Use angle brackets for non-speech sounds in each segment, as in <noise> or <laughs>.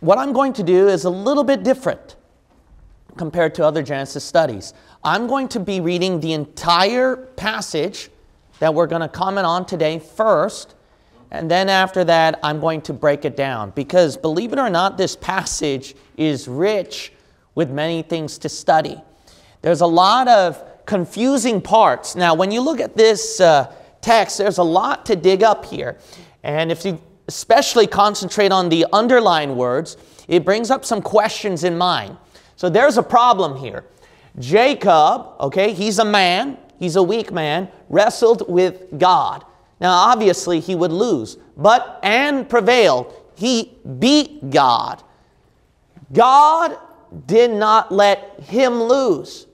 what I'm going to do is a little bit different compared to other Genesis studies. I'm going to be reading the entire passage that we're going to comment on today first, and then after that, I'm going to break it down. Because believe it or not, this passage is rich with many things to study. There's a lot of confusing parts. Now, when you look at this uh, text, there's a lot to dig up here. And if you especially concentrate on the underlined words, it brings up some questions in mind. So there's a problem here. Jacob, okay, he's a man, he's a weak man, wrestled with God. Now, obviously, he would lose, but and prevailed. He beat God. God did not let him lose.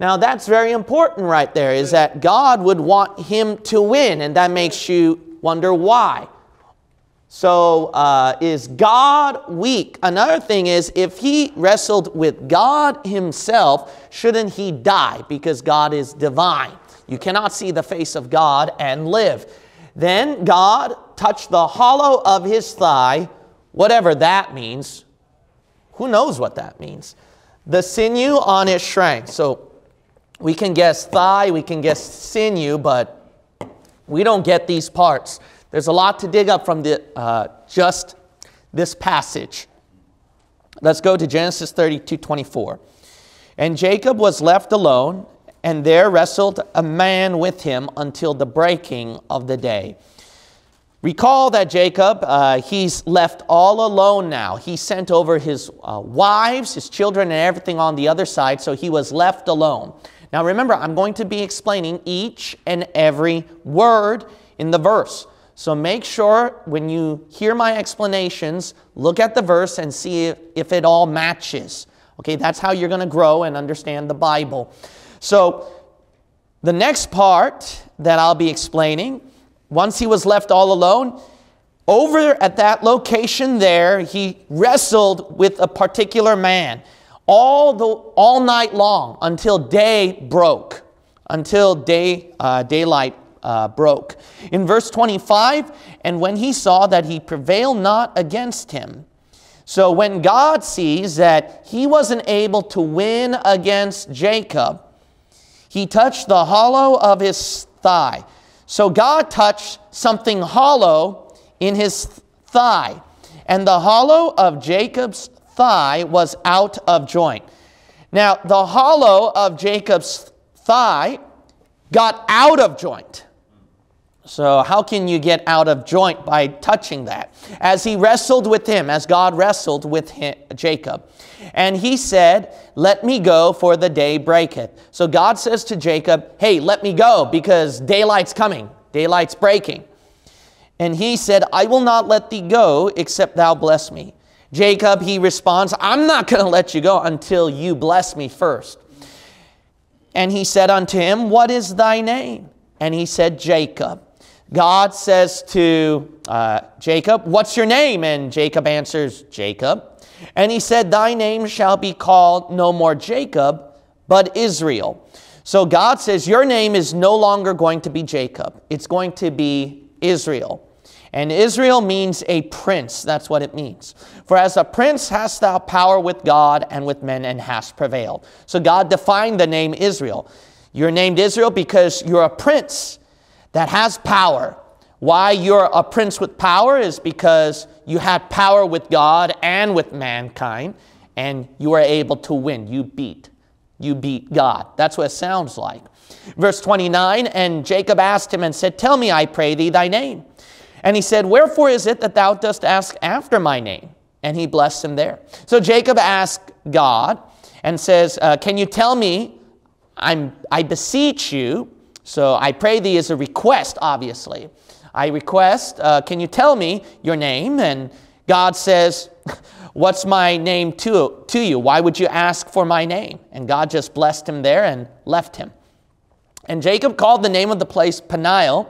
Now, that's very important right there, is that God would want him to win, and that makes you wonder why. So, uh, is God weak? Another thing is, if he wrestled with God himself, shouldn't he die? Because God is divine. You cannot see the face of God and live. Then God touched the hollow of his thigh, whatever that means. Who knows what that means? The sinew on it shrank. So we can guess thigh, we can guess sinew, but we don't get these parts. There's a lot to dig up from the, uh, just this passage. Let's go to Genesis 32 24. And Jacob was left alone, and there wrestled a man with him until the breaking of the day. Recall that Jacob, uh, he's left all alone now. He sent over his uh, wives, his children, and everything on the other side, so he was left alone. Now remember, I'm going to be explaining each and every word in the verse. So make sure when you hear my explanations, look at the verse and see if, it all matches. Okay, that's how you're going to grow and understand the Bible. So the next part that I'll be explaining, once he was left all alone, over at that location there, he wrestled with a particular man all, the, all night long until day broke, until day, uh, daylight uh, broke. In verse 25, and when he saw that he prevailed not against him. So when God sees that he wasn't able to win against Jacob, he touched the hollow of his thigh. So God touched something hollow in his thigh. And the hollow of Jacob's thigh was out of joint. Now, the hollow of Jacob's thigh got out of joint. So, how can you get out of joint by touching that? As he wrestled with him, as God wrestled with him, Jacob. And he said, Let me go, for the day breaketh. So, God says to Jacob, Hey, let me go, because daylight's coming, daylight's breaking. And he said, I will not let thee go, except thou bless me. Jacob, he responds, I'm not going to let you go until you bless me first. And he said unto him, What is thy name? And he said, Jacob. God says to uh, Jacob, What's your name? And Jacob answers, Jacob. And he said, Thy name shall be called no more Jacob, but Israel. So God says, Your name is no longer going to be Jacob, it's going to be Israel. And Israel means a prince. That's what it means. For as a prince hast thou power with God and with men and hast prevailed. So God defined the name Israel. You're named Israel because you're a prince that has power. Why you're a prince with power is because you had power with God and with mankind, and you were able to win. You beat. You beat God. That's what it sounds like. Verse 29 And Jacob asked him and said, Tell me, I pray thee, thy name. And he said, Wherefore is it that thou dost ask after my name? And he blessed him there. So Jacob asked God and says, uh, Can you tell me, I'm, I beseech you, so I pray thee is a request, obviously. I request, uh, can you tell me your name? And God says, <laughs> What's my name to, to you? Why would you ask for my name? And God just blessed him there and left him. And Jacob called the name of the place Peniel,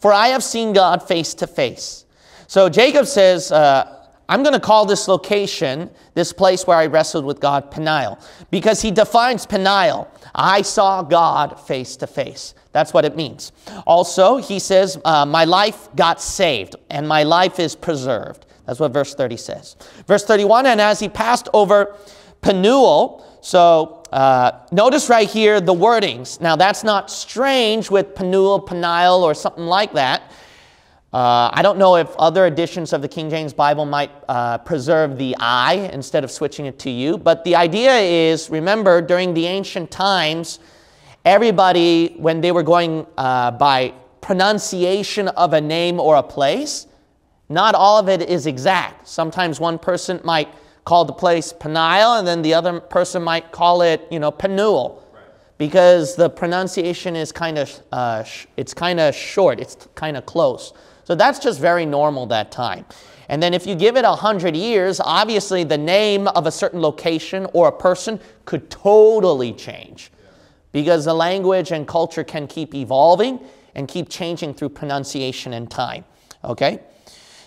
for I have seen God face to face. So Jacob says, uh, I'm going to call this location, this place where I wrestled with God, Peniel, because he defines Peniel. I saw God face to face. That's what it means. Also, he says, uh, My life got saved and my life is preserved. That's what verse 30 says. Verse 31 And as he passed over Penuel, so uh, notice right here the wordings. Now, that's not strange with Penuel, Peniel, or something like that. Uh, I don't know if other editions of the King James Bible might uh, preserve the I instead of switching it to you. But the idea is remember, during the ancient times, everybody, when they were going uh, by pronunciation of a name or a place, not all of it is exact. Sometimes one person might call the place Peniel, and then the other person might call it, you know, Penuel, right. because the pronunciation is kind of uh, it's kind of short, it's kind of close. So that's just very normal that time. And then if you give it a hundred years, obviously the name of a certain location or a person could totally change, because the language and culture can keep evolving and keep changing through pronunciation and time. Okay.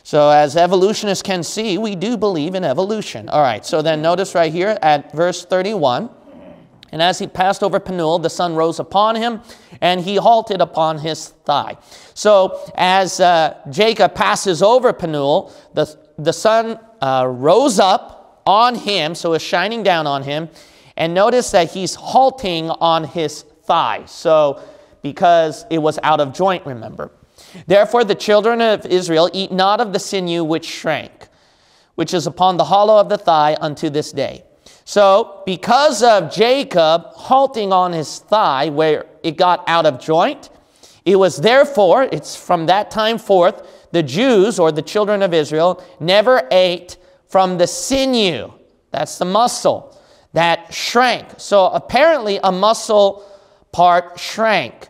So, as evolutionists can see, we do believe in evolution. All right, so then notice right here at verse 31 And as he passed over Penuel, the sun rose upon him, and he halted upon his thigh. So, as uh, Jacob passes over Penuel, the, the sun uh, rose up on him, so it's shining down on him. And notice that he's halting on his thigh. So, because it was out of joint, remember. Therefore, the children of Israel eat not of the sinew which shrank, which is upon the hollow of the thigh unto this day. So, because of Jacob halting on his thigh where it got out of joint, it was therefore, it's from that time forth, the Jews or the children of Israel never ate from the sinew. That's the muscle that shrank. So, apparently, a muscle part shrank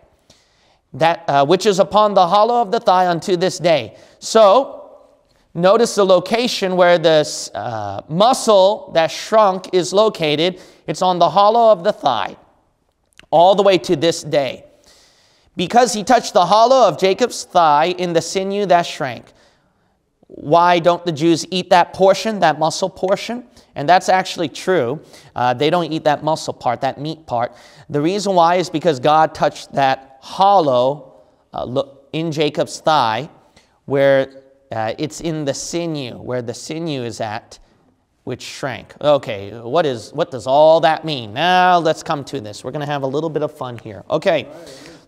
that, uh, which is upon the hollow of the thigh unto this day. So, notice the location where this uh, muscle that shrunk is located. It's on the hollow of the thigh, all the way to this day. Because he touched the hollow of Jacob's thigh in the sinew that shrank. Why don't the Jews eat that portion, that muscle portion? And that's actually true. Uh, they don't eat that muscle part, that meat part. The reason why is because God touched that hollow uh, in Jacob's thigh, where uh, it's in the sinew, where the sinew is at, which shrank. Okay, what is what does all that mean? Now let's come to this. We're going to have a little bit of fun here. Okay,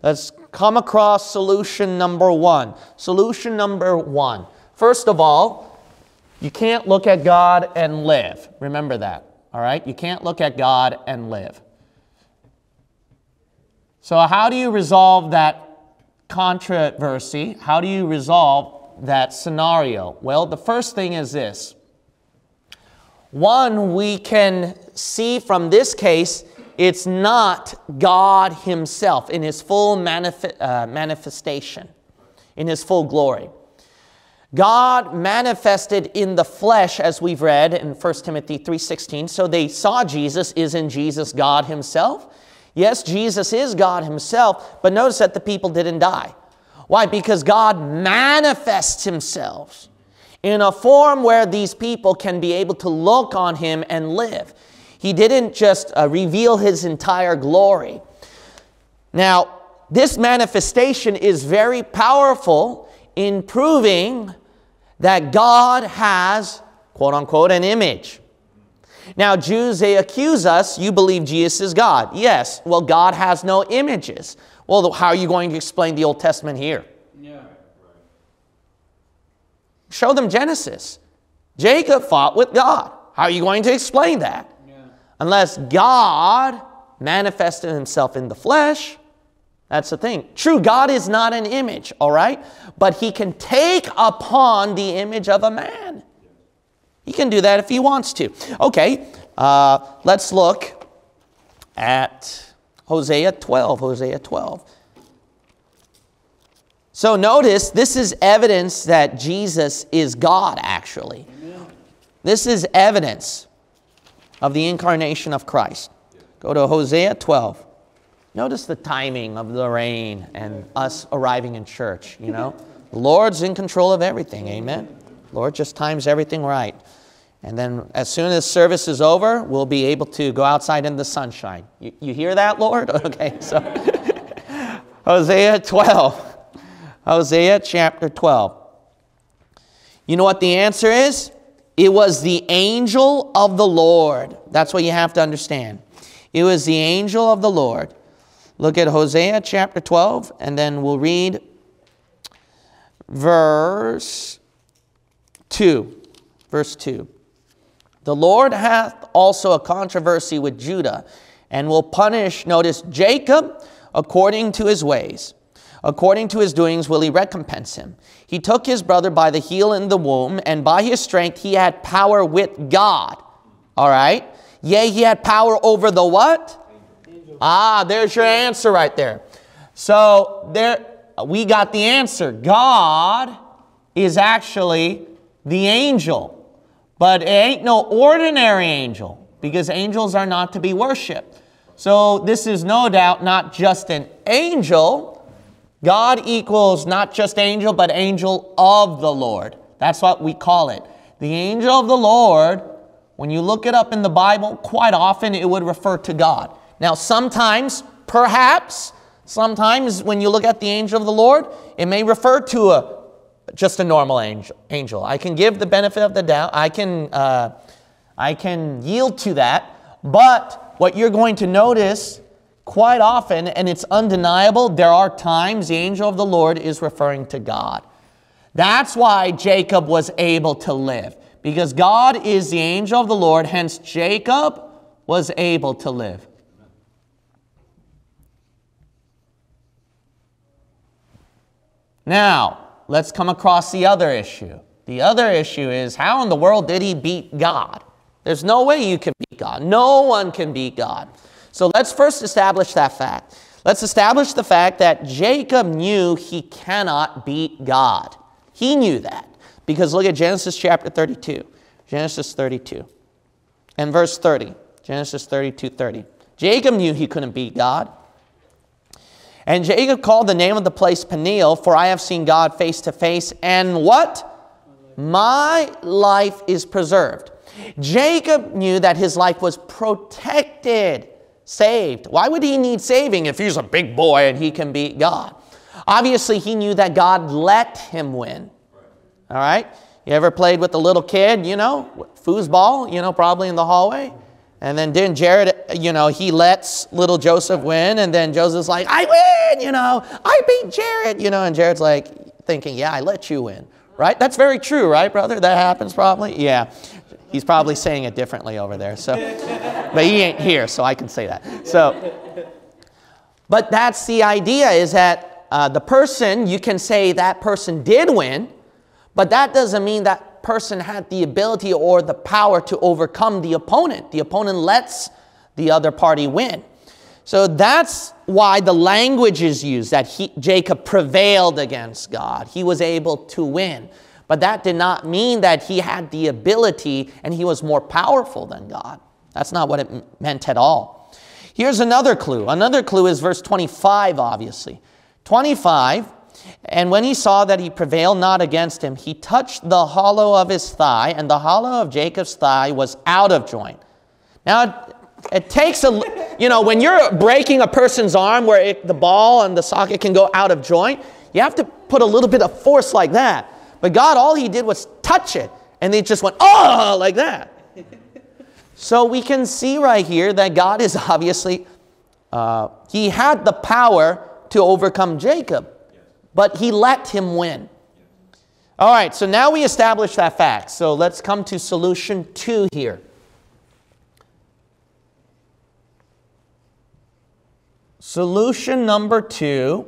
let's come across solution number one. Solution number one. First of all, you can't look at God and live. Remember that. All right, you can't look at God and live. So, how do you resolve that controversy? How do you resolve that scenario? Well, the first thing is this. One, we can see from this case, it's not God Himself in His full manif- uh, manifestation, in His full glory. God manifested in the flesh, as we've read in 1 Timothy 3.16. So they saw Jesus. Isn't Jesus God Himself? Yes, Jesus is God Himself, but notice that the people didn't die. Why? Because God manifests Himself in a form where these people can be able to look on Him and live. He didn't just uh, reveal His entire glory. Now, this manifestation is very powerful in proving that God has, quote unquote, an image. Now, Jews, they accuse us, you believe Jesus is God. Yes, well, God has no images. Well, how are you going to explain the Old Testament here? Yeah. Show them Genesis. Jacob fought with God. How are you going to explain that? Yeah. Unless God manifested himself in the flesh. That's the thing. True, God is not an image, all right? But he can take upon the image of a man. He can do that if he wants to. Okay, uh, let's look at Hosea 12. Hosea 12. So notice this is evidence that Jesus is God, actually. Amen. This is evidence of the incarnation of Christ. Go to Hosea 12. Notice the timing of the rain and us arriving in church, you know? the Lord's in control of everything, amen? Lord just times everything right. And then as soon as service is over, we'll be able to go outside in the sunshine. You, you hear that, Lord? <laughs> Okay, so <laughs> Hosea 12. Hosea chapter 12. You know what the answer is? It was the angel of the Lord. That's what you have to understand. It was the angel of the Lord. Look at Hosea chapter 12, and then we'll read verse 2. Verse 2. The Lord hath also a controversy with Judah, and will punish, notice, Jacob according to his ways. According to his doings will he recompense him. He took his brother by the heel in the womb, and by his strength he had power with God. All right? Yea, he had power over the what? Ah, there's your answer right there. So there we got the answer. God is actually the angel. But it ain't no ordinary angel because angels are not to be worshiped. So this is no doubt not just an angel, God equals not just angel, but angel of the Lord. That's what we call it. The angel of the Lord, when you look it up in the Bible, quite often it would refer to God. Now, sometimes, perhaps, sometimes when you look at the angel of the Lord, it may refer to a just a normal angel. Angel. I can give the benefit of the doubt. I can, uh, I can yield to that. But what you're going to notice Quite often, and it's undeniable, there are times the angel of the Lord is referring to God. That's why Jacob was able to live, because God is the angel of the Lord, hence Jacob was able to live. Now, let's come across the other issue. The other issue is how in the world did he beat God? There's no way you can beat God. No one can beat God. So let's first establish that fact. Let's establish the fact that Jacob knew he cannot beat God. He knew that. Because look at Genesis chapter 32. Genesis 32. And verse 30. Genesis 32 30. Jacob knew he couldn't beat God. And Jacob called the name of the place Peniel, for I have seen God face to face, and what? My life is preserved. Jacob knew that his life was protected saved. Why would he need saving if he's a big boy and he can beat God? Obviously, he knew that God let him win. All right? You ever played with a little kid, you know, foosball, you know, probably in the hallway? And then didn't Jared, you know, he lets little Joseph win, and then Joseph's like, I win, you know, I beat Jared, you know, and Jared's like thinking, yeah, I let you win, right? That's very true, right, brother? That happens probably? Yeah. He's probably saying it differently over there. So, but he ain't here, so I can say that. So, but that's the idea is that uh, the person, you can say that person did win, but that doesn't mean that person had the ability or the power to overcome the opponent. The opponent lets the other party win. So that's why the language is used that he, Jacob prevailed against God. He was able to win. But that did not mean that he had the ability and he was more powerful than God. That's not what it meant at all. Here's another clue. Another clue is verse 25, obviously. 25, and when he saw that he prevailed not against him, he touched the hollow of his thigh, and the hollow of Jacob's thigh was out of joint. Now, it, takes a, you know, when you're breaking a person's arm where it, the ball and the socket can go out of joint, you have to put a little bit of force like that. But God, all he did was touch it, and it just went, oh, like that. so we can see right here that God is obviously, uh, he had the power to overcome Jacob, but he let him win. All right, so now we establish that fact. So let's come to solution two here. Solution number two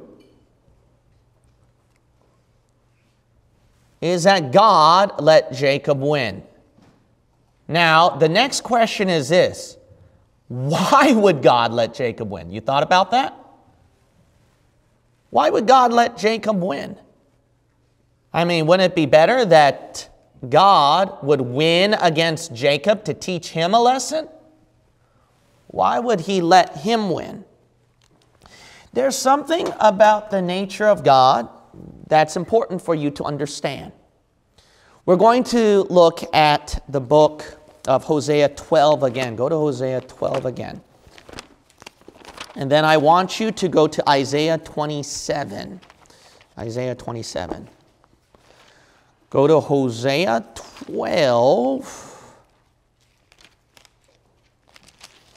is that God let Jacob win. Now, the next question is this why would God let Jacob win? You thought about that? Why would God let Jacob win? I mean, wouldn't it be better that God would win against Jacob to teach him a lesson? Why would he let him win? There's something about the nature of God that's important for you to understand. We're going to look at the book of Hosea 12 again. Go to Hosea 12 again. And then I want you to go to Isaiah 27. Isaiah 27. Go to Hosea 12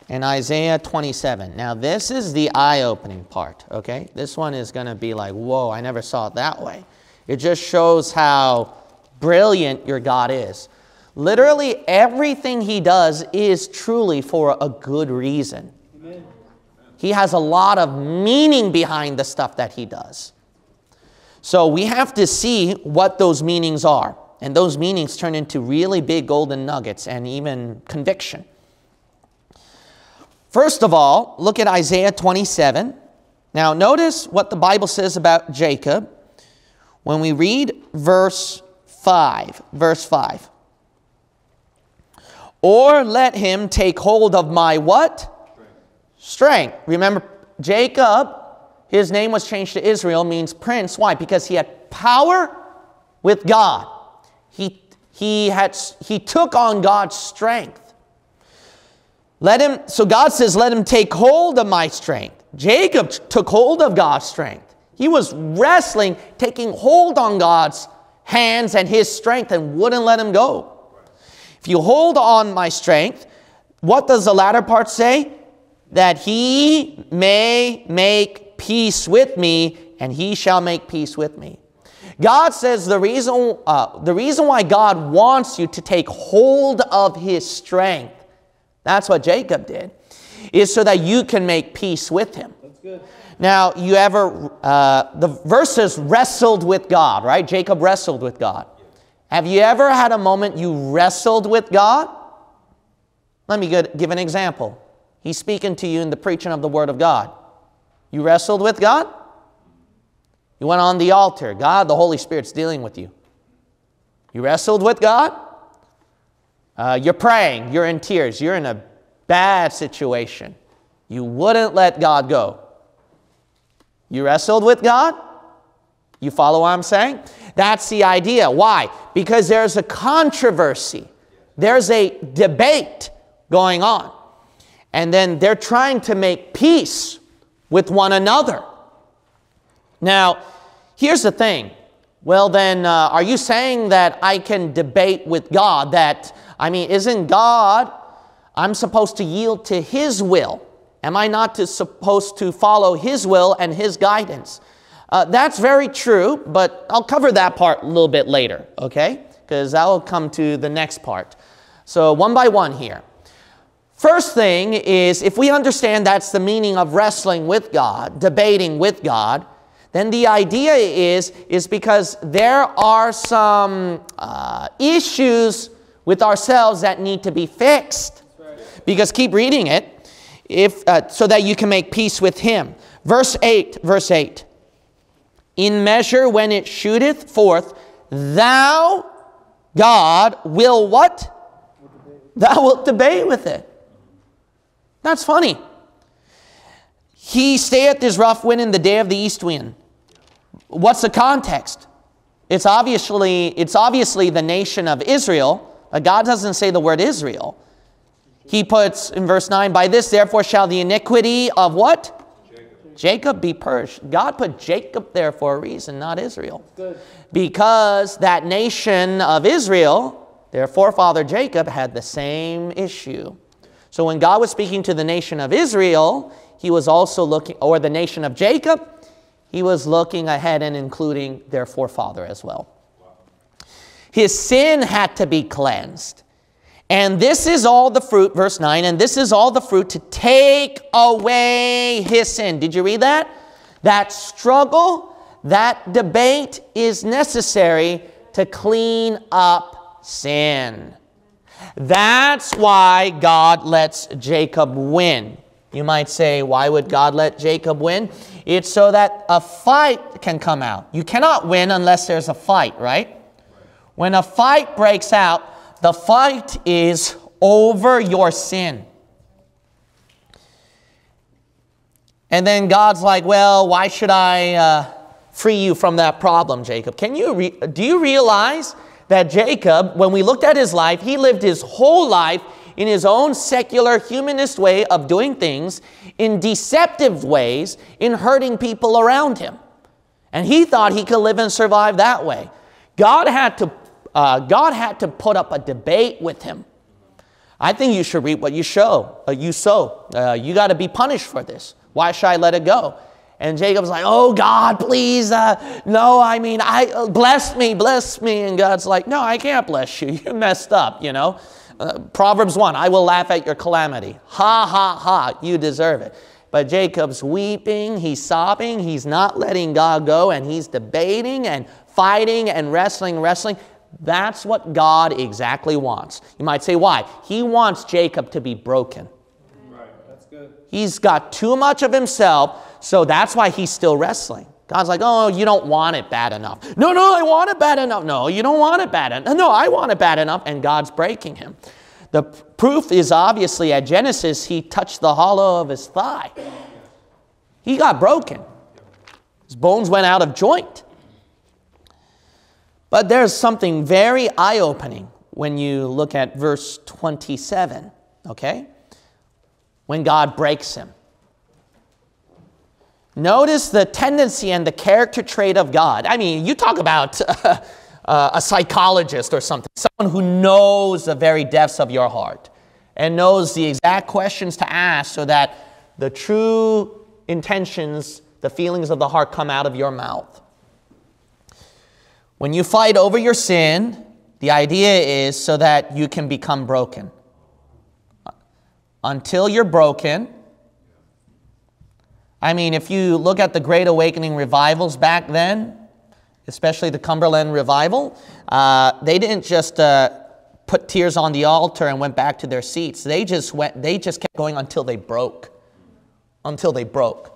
and Isaiah 27. Now, this is the eye opening part, okay? This one is going to be like, whoa, I never saw it that way. It just shows how brilliant your God is. Literally, everything he does is truly for a good reason. Amen. He has a lot of meaning behind the stuff that he does. So we have to see what those meanings are. And those meanings turn into really big golden nuggets and even conviction. First of all, look at Isaiah 27. Now, notice what the Bible says about Jacob when we read verse 5. Verse 5. Or let him take hold of my what? Strength. Remember, Jacob, his name was changed to Israel, means prince. Why? Because he had power with God. He, he, had, he took on God's strength. Let him, so God says, let him take hold of my strength. Jacob took hold of God's strength. He was wrestling, taking hold on God's hands and his strength and wouldn't let him go. If you hold on my strength, what does the latter part say? That he may make peace with me, and he shall make peace with me. God says the reason, uh, the reason why God wants you to take hold of his strength that's what Jacob did, is so that you can make peace with him. That's good. Now, you ever, uh, the verses wrestled with God, right? Jacob wrestled with God. Have you ever had a moment you wrestled with God? Let me give an example. He's speaking to you in the preaching of the Word of God. You wrestled with God? You went on the altar. God, the Holy Spirit's dealing with you. You wrestled with God? Uh, you're praying, you're in tears, you're in a bad situation. You wouldn't let God go. You wrestled with God? You follow what I'm saying? That's the idea. Why? Because there's a controversy, there's a debate going on. And then they're trying to make peace with one another. Now, here's the thing. Well, then, uh, are you saying that I can debate with God that I mean, isn't God, I'm supposed to yield to His will? Am I not to, supposed to follow His will and His guidance? Uh, that's very true, but I'll cover that part a little bit later, okay? Because that will come to the next part. So, one by one here. First thing is if we understand that's the meaning of wrestling with God, debating with God, then the idea is, is because there are some uh, issues with ourselves that need to be fixed. Because keep reading it, if, uh, so that you can make peace with him. Verse 8, verse 8. In measure when it shooteth forth, thou, God, will what? Thou wilt debate with it. That's funny. He stayeth his rough wind in the day of the east wind. What's the context? It's obviously, it's obviously the nation of Israel but God doesn't say the word Israel. He puts in verse 9, By this therefore shall the iniquity of what? Jacob, be purged. God put Jacob there for a reason, not Israel. Because that nation of Israel, their forefather Jacob, had the same issue. So when God was speaking to the nation of Israel, he was also looking, or the nation of Jacob, he was looking ahead and including their forefather as well. His sin had to be cleansed. And this is all the fruit, verse 9, and this is all the fruit to take away his sin. Did you read that? That struggle, that debate is necessary to clean up sin. That's why God lets Jacob win. You might say, why would God let Jacob win? It's so that a fight can come out. You cannot win unless there's a fight, right? When a fight breaks out, the fight is over your sin. And then God's like, well, why should I uh, free you from that problem, Jacob? Can you do you realize that Jacob, when we looked at his life, he lived his whole life in his own secular humanist way of doing things, in deceptive ways, in hurting people around him. And he thought he could live and survive that way. God had to uh, God had to put up a debate with him. I think you should reap what you show, uh, you sow. Uh, you got to be punished for this. Why should I let it go? And Jacob's like, "Oh God, please, uh, no. I mean, I uh, bless me, bless me." And God's like, "No, I can't bless you. <laughs> You messed up. You know." Uh, Proverbs one: "I will laugh at your calamity." Ha ha ha! You deserve it. But Jacob's weeping, he's sobbing, he's not letting God go, and he's debating and fighting and wrestling, wrestling. That's what God exactly wants. You might say, why? He wants Jacob to be broken. He's got too much of himself, so that's why he's still wrestling. God's like, oh, you don't want it bad enough. No, no, I want it bad enough. No, you don't want it bad enough. No, I want it bad enough. And God's breaking him. The proof is obviously at Genesis, he touched the hollow of his thigh. He got broken, his bones went out of joint. But there's something very eye opening when you look at verse 27, okay? When God breaks him. Notice the tendency and the character trait of God. I mean, you talk about <laughs> uh, a psychologist or something, someone who knows the very depths of your heart and knows the exact questions to ask so that the true intentions, the feelings of the heart come out of your mouth. When you fight over your sin, the idea is so that you can become broken. Until you're broken, I mean, if you look at the Great Awakening revivals back then, especially the Cumberland revival, uh, they didn't just uh, put tears on the altar and went back to their seats. They just went. They just kept going until they broke, until they broke.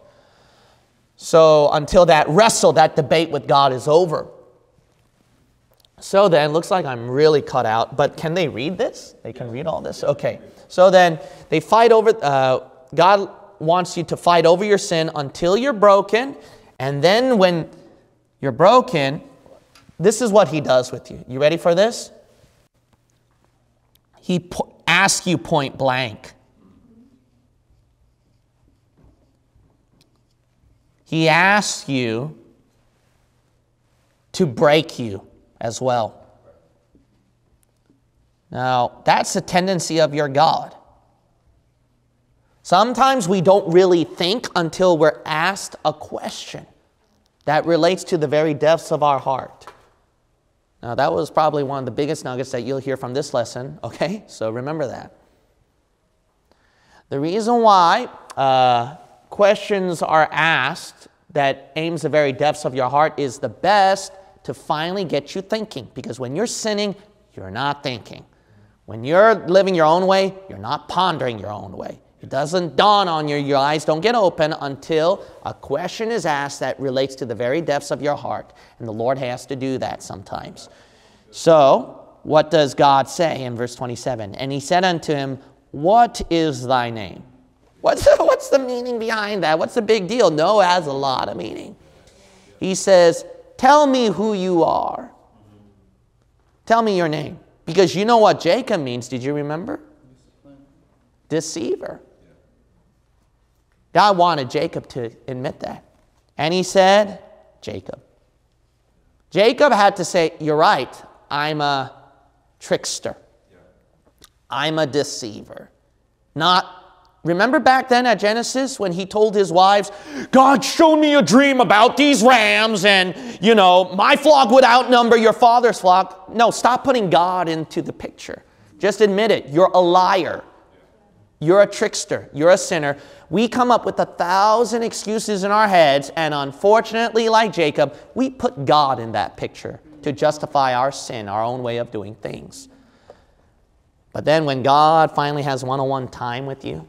So until that wrestle, that debate with God is over. So then, looks like I'm really cut out, but can they read this? They can read all this? Okay. So then they fight over, uh, God wants you to fight over your sin until you're broken. And then when you're broken, this is what He does with you. You ready for this? He asks you point blank. He asks you to break you as well. Now, that's the tendency of your God. Sometimes we don't really think until we're asked a question that relates to the very depths of our heart. Now, that was probably one of the biggest nuggets that you'll hear from this lesson, <laughs> okay? So remember that. The reason why uh, questions are asked that aims the very depths of your heart is the best to finally get you thinking. Because when you're sinning, you're not thinking. When you're living your own way, you're not pondering your own way. It doesn't dawn on you, your eyes don't get open until a question is asked that relates to the very depths of your heart. And the Lord has to do that sometimes. So, what does God say in verse 27? And he said unto him, What is thy name? What's the, what's the meaning behind that? What's the big deal? No has a lot of meaning. He says, Tell me who you are. Tell me your name. Because you know what Jacob means. Did you remember? Deceiver. God wanted Jacob to admit that. And he said, Jacob. Jacob had to say, You're right, I'm a trickster. I'm a deceiver. Not Remember back then at Genesis when he told his wives, God showed me a dream about these rams and, you know, my flock would outnumber your father's flock. No, stop putting God into the picture. Just admit it. You're a liar. You're a trickster. You're a sinner. We come up with a thousand excuses in our heads, and unfortunately, like Jacob, we put God in that picture to justify our sin, our own way of doing things. But then when God finally has one on one time with you,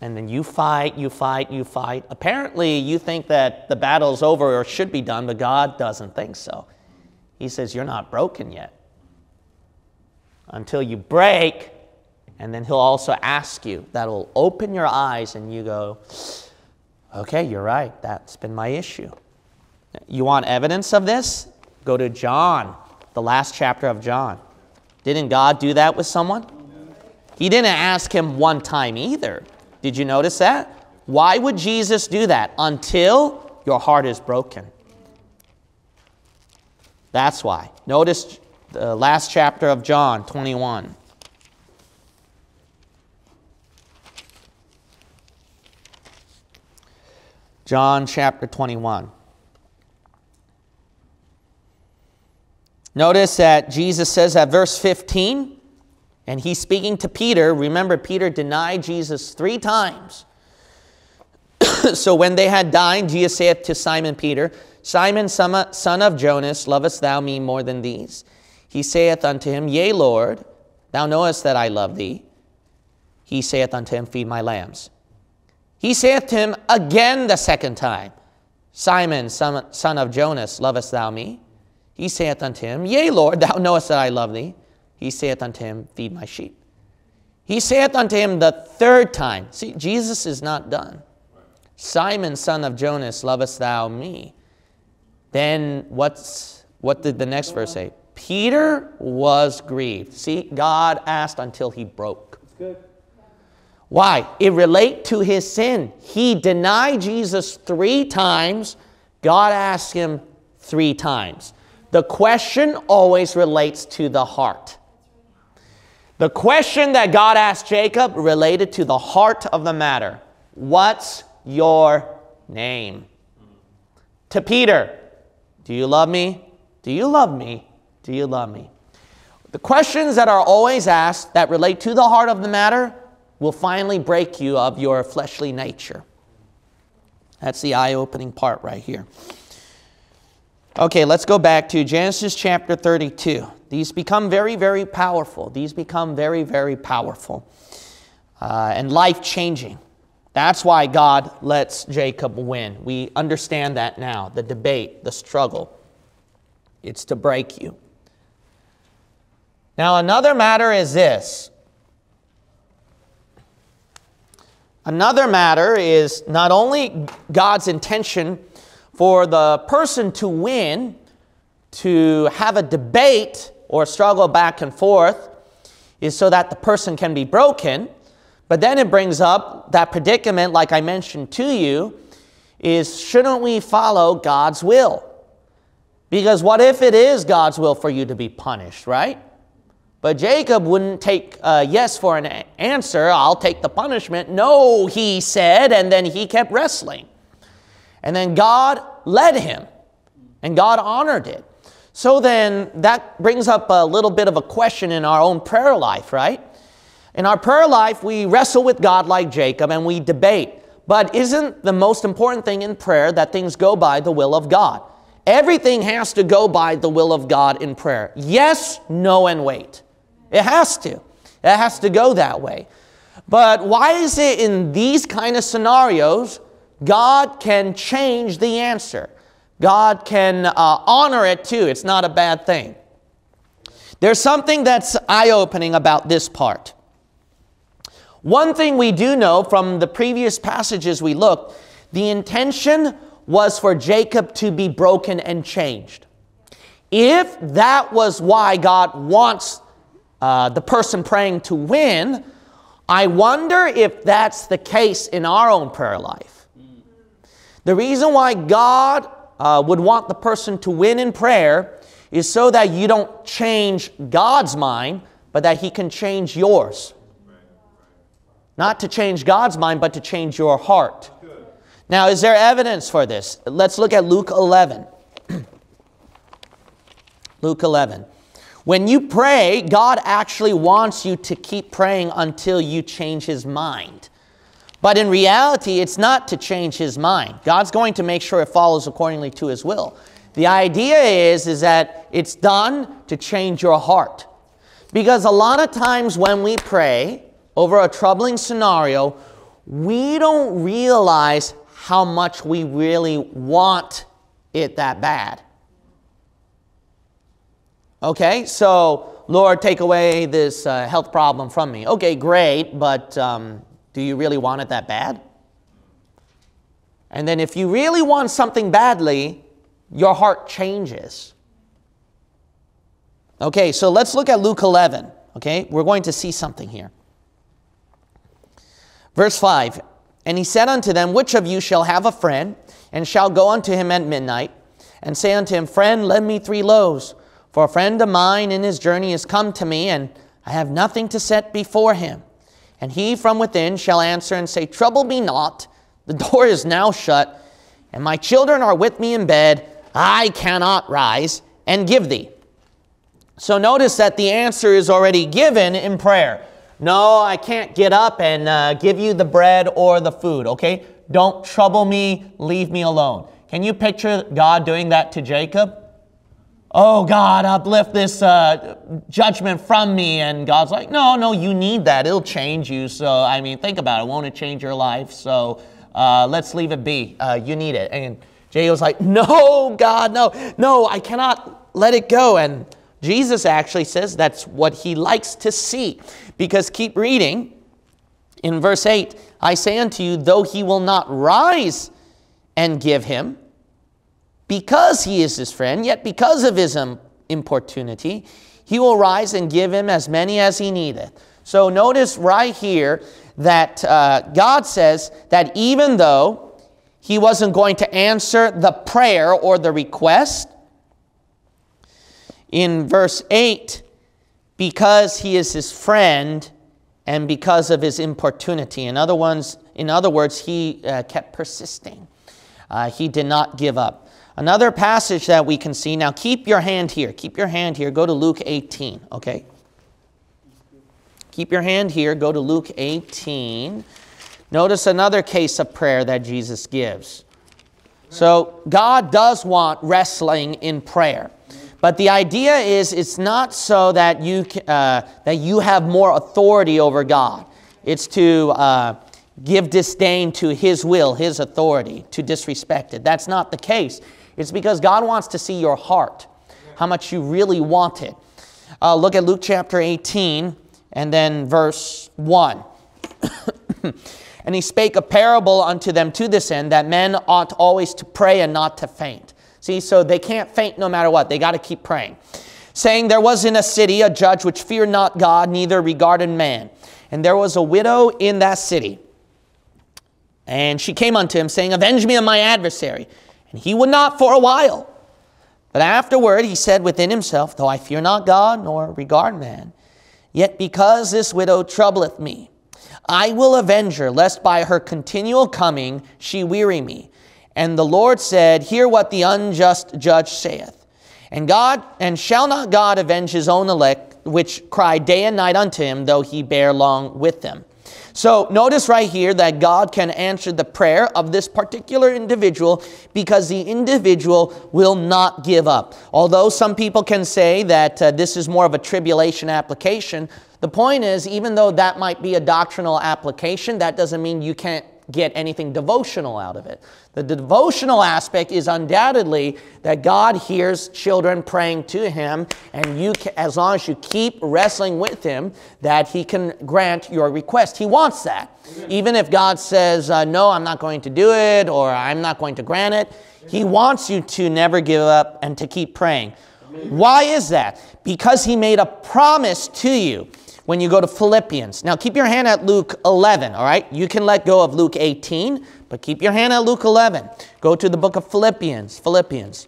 and then you fight, you fight, you fight. Apparently, you think that the battle's over or should be done, but God doesn't think so. He says, You're not broken yet. Until you break, and then He'll also ask you. That'll open your eyes, and you go, Okay, you're right. That's been my issue. You want evidence of this? Go to John, the last chapter of John. Didn't God do that with someone? He didn't ask him one time either. Did you notice that? Why would Jesus do that? Until your heart is broken. That's why. Notice the last chapter of John 21. John chapter 21. Notice that Jesus says at verse 15, and he's speaking to Peter. Remember, Peter denied Jesus three times. <coughs> so when they had dined, Jesus saith to Simon Peter, Simon, son of Jonas, lovest thou me more than these? He saith unto him, Yea, Lord, thou knowest that I love thee. He saith unto him, Feed my lambs. He saith to him again the second time, Simon, son of Jonas, lovest thou me? He saith unto him, Yea, Lord, thou knowest that I love thee. He saith unto him, Feed my sheep. He saith unto him the third time. See, Jesus is not done. Simon, son of Jonas, lovest thou me? Then what's what did the next verse say? Peter was grieved. See, God asked until he broke. Why? It relate to his sin. He denied Jesus three times. God asked him three times. The question always relates to the heart. The question that God asked Jacob related to the heart of the matter. What's your name? To Peter, do you love me? Do you love me? Do you love me? The questions that are always asked that relate to the heart of the matter will finally break you of your fleshly nature. That's the eye opening part right here. Okay, let's go back to Genesis chapter 32. These become very, very powerful. These become very, very powerful uh, and life changing. That's why God lets Jacob win. We understand that now the debate, the struggle. It's to break you. Now, another matter is this Another matter is not only God's intention for the person to win, to have a debate or struggle back and forth, is so that the person can be broken. But then it brings up that predicament, like I mentioned to you, is shouldn't we follow God's will? Because what if it is God's will for you to be punished, right? But Jacob wouldn't take a yes for an answer. I'll take the punishment. No, he said, and then he kept wrestling. And then God led him, and God honored it. So then that brings up a little bit of a question in our own prayer life, right? In our prayer life, we wrestle with God like Jacob and we debate. But isn't the most important thing in prayer that things go by the will of God? Everything has to go by the will of God in prayer. Yes, no, and wait. It has to. It has to go that way. But why is it in these kind of scenarios God can change the answer? God can uh, honor it too. It's not a bad thing. There's something that's eye opening about this part. One thing we do know from the previous passages we looked, the intention was for Jacob to be broken and changed. If that was why God wants uh, the person praying to win, I wonder if that's the case in our own prayer life. The reason why God uh, would want the person to win in prayer is so that you don't change God's mind, but that He can change yours. Not to change God's mind, but to change your heart. Now, is there evidence for this? Let's look at Luke 11. <clears throat> Luke 11. When you pray, God actually wants you to keep praying until you change his mind. But in reality, it's not to change his mind. God's going to make sure it follows accordingly to his will. The idea is, is that it's done to change your heart. Because a lot of times when we pray over a troubling scenario, we don't realize how much we really want it that bad. Okay, so Lord, take away this uh, health problem from me. Okay, great, but um, do you really want it that bad? And then if you really want something badly, your heart changes. Okay, so let's look at Luke 11. Okay, we're going to see something here. Verse 5 And he said unto them, Which of you shall have a friend, and shall go unto him at midnight, and say unto him, Friend, lend me three loaves. For a friend of mine in his journey is come to me, and I have nothing to set before him. And he from within shall answer and say, Trouble me not, the door is now shut, and my children are with me in bed. I cannot rise and give thee. So notice that the answer is already given in prayer. No, I can't get up and uh, give you the bread or the food, okay? Don't trouble me, leave me alone. Can you picture God doing that to Jacob? Oh, God, uplift this uh, judgment from me. And God's like, no, no, you need that. It'll change you. So, I mean, think about it. Won't it change your life? So, uh, let's leave it be. Uh, you need it. And Jacob's like, <laughs> no, God, no, no, I cannot let it go. And Jesus actually says that's what he likes to see. Because keep reading in verse 8 I say unto you, though he will not rise and give him, because he is his friend, yet because of his importunity, he will rise and give him as many as he needeth. So notice right here that uh, God says that even though he wasn't going to answer the prayer or the request, in verse 8, because he is his friend and because of his importunity. In other, ones, in other words, he uh, kept persisting. Uh, he did not give up. Another passage that we can see, now keep your hand here. Keep your hand here. Go to Luke 18, okay? Keep your hand here. Go to Luke 18. Notice another case of prayer that Jesus gives. So, God does want wrestling in prayer. But the idea is it's not so that you, uh, that you have more authority over God. It's to uh, give disdain to His will, His authority, to disrespect it. That's not the case. It's because God wants to see your heart, how much you really want it. Uh, look at Luke chapter 18 and then verse 1. <coughs> and he spake a parable unto them to this end that men ought always to pray and not to faint. See, so they can't faint no matter what, they got to keep praying. Saying, There was in a city a judge which feared not God, neither regarded man. And there was a widow in that city. And she came unto him, saying, Avenge me of my adversary. And he would not for a while. But afterward he said within himself, Though I fear not God, nor regard man, yet because this widow troubleth me, I will avenge her, lest by her continual coming she weary me. And the Lord said, Hear what the unjust judge saith. And God, and shall not God avenge his own elect, which cry day and night unto him, though he bear long with them? So notice right here that God can answer the prayer of this particular individual because the individual will not give up. Although some people can say that uh, this is more of a tribulation application, the point is, even though that might be a doctrinal application, that doesn't mean you can't get anything devotional out of it. The devotional aspect is undoubtedly that God hears children praying to Him, and you, as long as you keep wrestling with Him, that He can grant your request. He wants that. Even if God says, uh, No, I'm not going to do it, or I'm not going to grant it, He wants you to never give up and to keep praying. Why is that? Because He made a promise to you when you go to Philippians. Now, keep your hand at Luke 11, all right? You can let go of Luke 18, but keep your hand at Luke 11. Go to the book of Philippians. Philippians.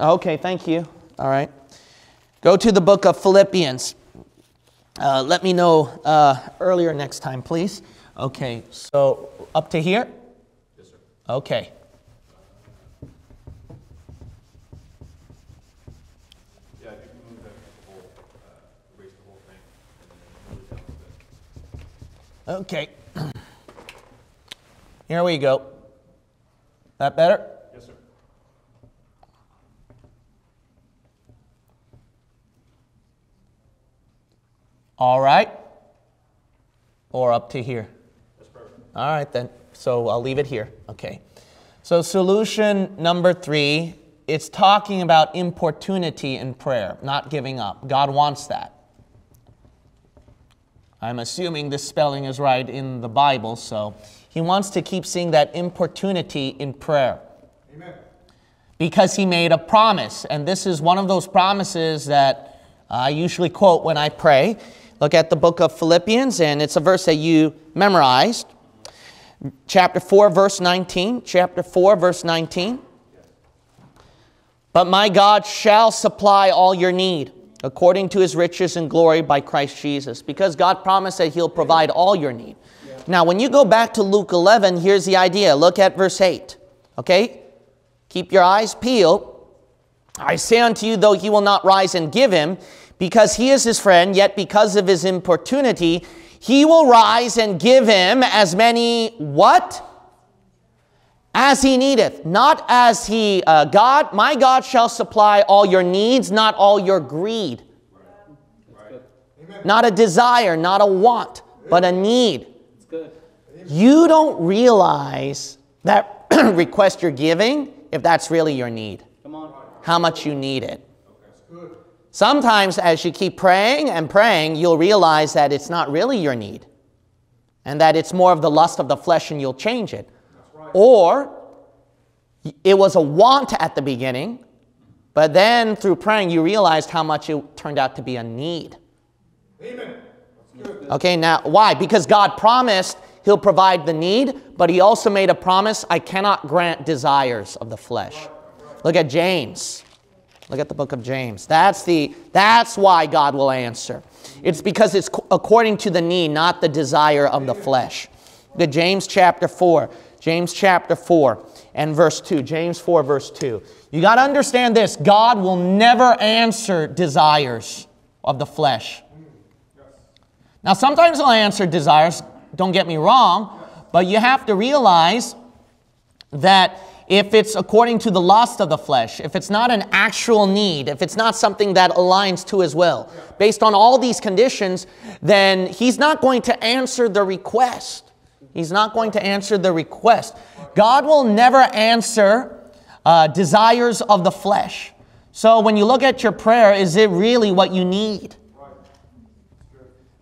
Okay, thank you. All right. Go to the book of Philippians. Uh, let me know uh, earlier next time, please. Okay, so up to here? Yes, sir. Okay. Okay. <clears throat> Here we go. That better? Yes, sir. All right. Or up to here? That's perfect. All right, then. So I'll leave it here. Okay. So, solution number three it's talking about importunity in prayer, not giving up. God wants that. I'm assuming this spelling is right in the Bible, so he wants to keep seeing that importunity in prayer. Amen. Because he made a promise, and this is one of those promises that I usually quote when I pray. Look at the book of Philippians, and it's a verse that you memorized. Chapter 4, verse 19. Chapter 4, verse 19. But my God shall supply all your need according to his riches and glory by Christ Jesus. Because God promised that he'll provide all your need. Now, when you go back to Luke 11, here's the idea. Look at verse 8. Okay? Keep your eyes peeled. I say unto you, though he will not rise and give him, because he is his friend, yet because of his importunity, he will rise and give him as many what? As he needeth, not as he, uh, God, my God shall supply all your needs, not all your greed. Not a desire, not a want, but a need. You don't realize that <clears throat> request you're giving if that's really your need. How much you need it. Sometimes, as you keep praying and praying, you'll realize that it's not really your need and that it's more of the lust of the flesh and you'll change it. Or it was a want at the beginning, but then through praying, you realized how much it turned out to be a need. Amen. Okay, now why? Because God promised He'll provide the need, but He also made a promise I cannot grant desires of the flesh. Look at James. Look at the book of James. That's, the, that's why God will answer. It's because it's according to the need, not the desire of the flesh. The James chapter 4. James chapter 4 and verse 2. James 4, verse 2. You got to understand this God will never answer desires of the flesh. Now, sometimes He'll answer desires, don't get me wrong, but you have to realize that if it's according to the lust of the flesh, if it's not an actual need, if it's not something that aligns to his will, based on all these conditions, then he's not going to answer the request. He's not going to answer the request. God will never answer uh, desires of the flesh. So when you look at your prayer, is it really what you need?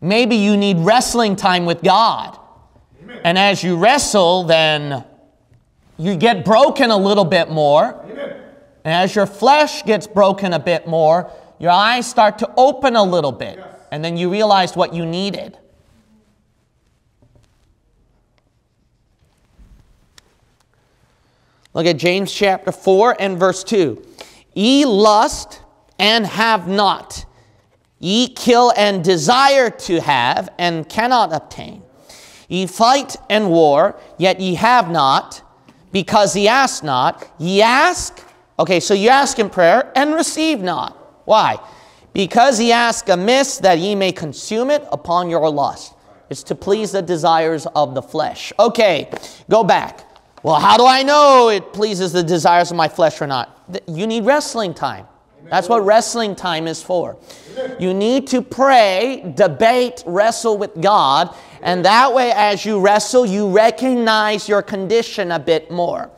Maybe you need wrestling time with God. And as you wrestle, then you get broken a little bit more. And as your flesh gets broken a bit more, your eyes start to open a little bit. And then you realize what you needed. Look at James chapter 4 and verse 2. Ye lust and have not. Ye kill and desire to have and cannot obtain. Ye fight and war, yet ye have not, because ye ask not. Ye ask, okay, so you ask in prayer and receive not. Why? Because ye ask amiss that ye may consume it upon your lust. It's to please the desires of the flesh. Okay, go back. Well, how do I know it pleases the desires of my flesh or not? You need wrestling time. That's what wrestling time is for. You need to pray, debate, wrestle with God, and that way, as you wrestle, you recognize your condition a bit more.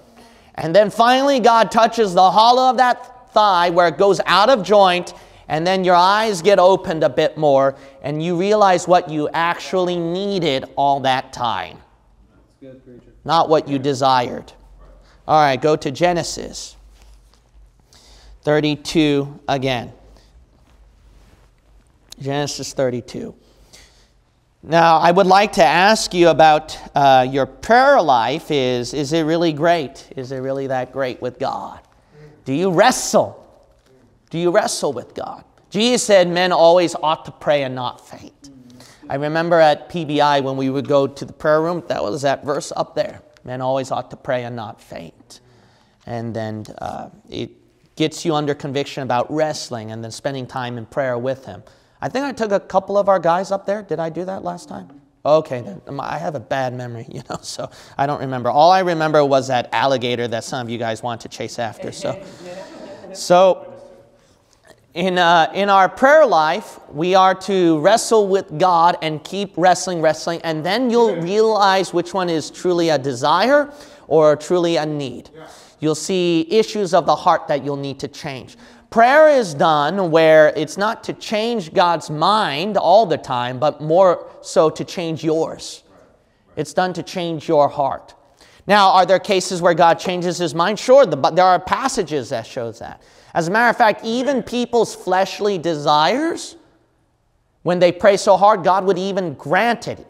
And then finally, God touches the hollow of that thigh where it goes out of joint, and then your eyes get opened a bit more, and you realize what you actually needed all that time. That's Good, not what you desired. All right, go to Genesis 32 again. Genesis 32. Now, I would like to ask you about uh, your prayer life. Is, is it really great? Is it really that great with God? Do you wrestle? Do you wrestle with God? Jesus said men always ought to pray and not faint. I remember at PBI when we would go to the prayer room, that was that verse up there. Men always ought to pray and not faint. And then uh, it gets you under conviction about wrestling and then spending time in prayer with Him. I think I took a couple of our guys up there. Did I do that last time? Okay, then I have a bad memory, <laughs> you know, so I don't remember. All I remember was that alligator that some of you guys want to chase after. So, <laughs> so in, uh, in our prayer life, we are to wrestle with God and keep wrestling, wrestling, and then you'll realize which one is truly a desire or truly a need. You'll see issues of the heart that you'll need to change. Prayer is done where it's not to change God's mind all the time, but more so to change yours. It's done to change your heart. Now, are there cases where God changes his mind? Sure, but there are passages that shows that. As a matter of fact, even people's fleshly desires, when they pray so hard, God would even grant it.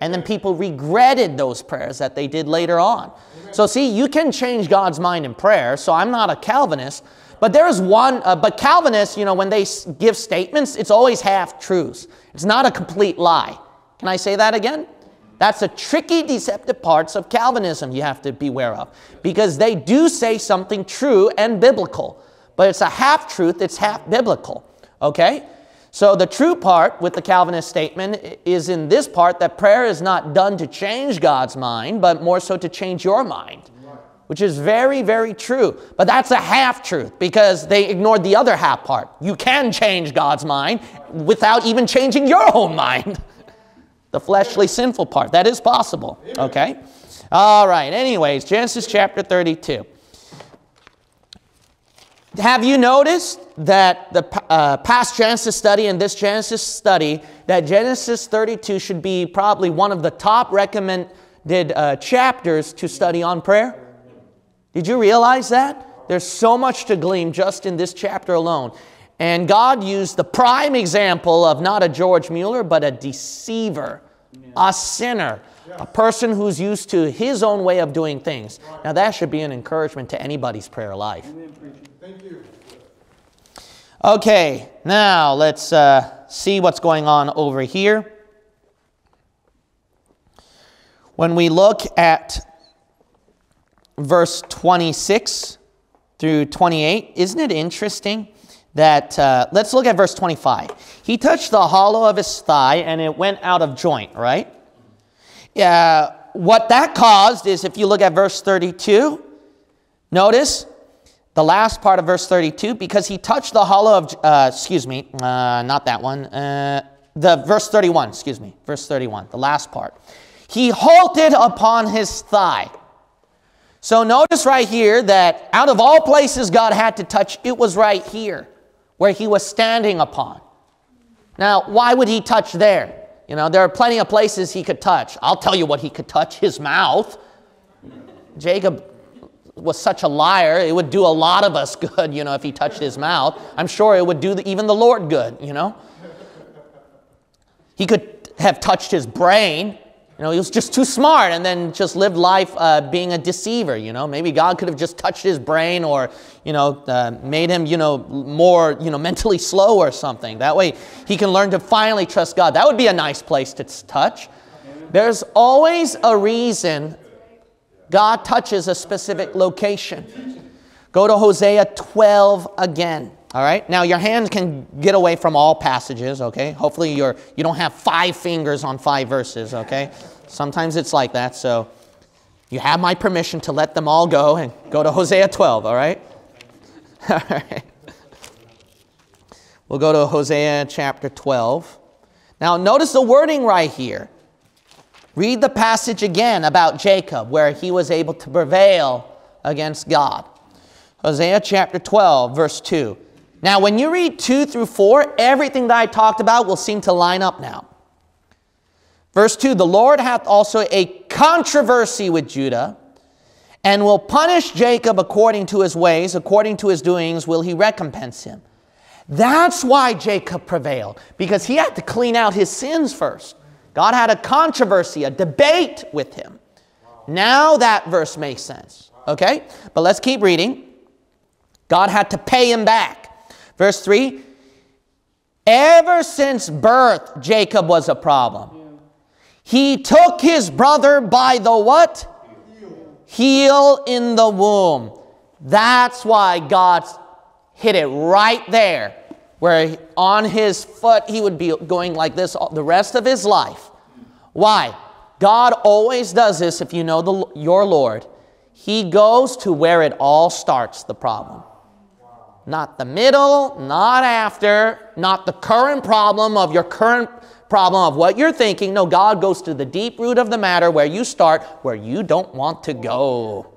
And then people regretted those prayers that they did later on. So, see, you can change God's mind in prayer. So, I'm not a Calvinist, but there's one, uh, but Calvinists, you know, when they give statements, it's always half truths. It's not a complete lie. Can I say that again? That's the tricky, deceptive parts of Calvinism you have to beware of because they do say something true and biblical, but it's a half truth, it's half biblical. Okay? So the true part with the Calvinist statement is in this part that prayer is not done to change God's mind, but more so to change your mind, which is very, very true. But that's a half truth because they ignored the other half part. You can change God's mind without even changing your own mind. <laughs> the fleshly, sinful part. That is possible. Okay? All right. Anyways, Genesis chapter 32. Have you noticed that the uh, past Genesis study and this Genesis study, that Genesis 32 should be probably one of the top recommended uh, chapters to study on prayer? Did you realize that? There's so much to glean just in this chapter alone. And God used the prime example of not a George Mueller, but a deceiver, a sinner, a person who's used to his own way of doing things. Now, that should be an encouragement to anybody's prayer life. Okay, now let's uh, see what's going on over here. When we look at verse 26 through 28, isn't it interesting that, uh, let's look at verse 25. He touched the hollow of his thigh and it went out of joint, right? Yeah, what that caused is if you look at verse 32, notice the last part of verse 32 because he touched the hollow of uh, excuse me uh, not that one uh, the verse 31 excuse me verse 31 the last part. He halted upon his thigh. So notice right here that out of all places god had to touch it was right here where he was standing upon. Now why would he touch there? You know there are plenty of places he could touch. I'll tell you what he could touch his mouth. Jacob was such a liar, it would do a lot of us <laughs> good, you know, if he touched his mouth. I'm sure it would do the, even the Lord good, you know. He could have touched his brain. You know, he was just too smart and then just lived life uh, being a deceiver, you know. Maybe God could have just touched his brain or, you know, uh, made him, you know, more, you know, <laughs> mentally slow or something. That way he can learn to finally trust God. That would be a nice place to touch. There's always a reason God touches a specific location. Go to Hosea 12 again. All right. Now your hand can get away from all passages. Okay. Hopefully you're you don't have five fingers on five verses. Okay. Sometimes it's like that. So you have my permission to let them all go and go to Hosea 12. All right. <laughs> All right. We'll go to Hosea chapter 12. Now notice the wording right here. Read the passage again about Jacob, where he was able to prevail against God. Hosea chapter 12, verse 2. Now, when you read 2 through 4, everything that I talked about will seem to line up now. Verse 2 The Lord hath also a controversy with Judah, and will punish Jacob according to his ways, according to his doings will he recompense him. That's why Jacob prevailed, because he had to clean out his sins first. God had a controversy, a debate with him. Now that verse makes sense. Okay? But let's keep reading. God had to pay him back. Verse 3 Ever since birth, Jacob was a problem. He took his brother by the what? Heel in the womb. That's why God hit it right there where on his foot he would be going like this the rest of his life. Why? God always does this if you know the, your Lord. He goes to where it all starts, the problem. Not the middle, not after, not the current problem of your current problem of what you're thinking. No, God goes to the deep root of the matter where you start, where you don't want to go.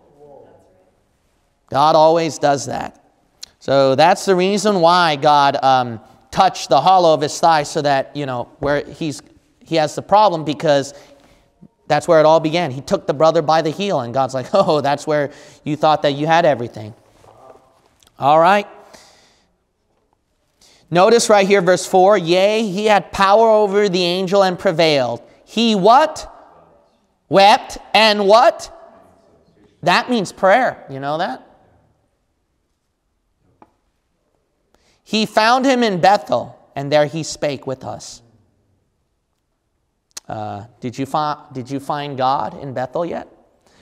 God always does that. So that's the reason why God um, touched the hollow of his thigh so that, you know, where he's, he has the problem because that's where it all began. He took the brother by the heel, and God's like, <laughs> oh, that's where you thought that you had everything. All right. Notice right here, verse 4 Yea, he had power over the angel and prevailed. He what? Wept and what? That means prayer. You know that? He found him in Bethel, and there he spake with us. Uh, did, you find, did you find God in Bethel yet?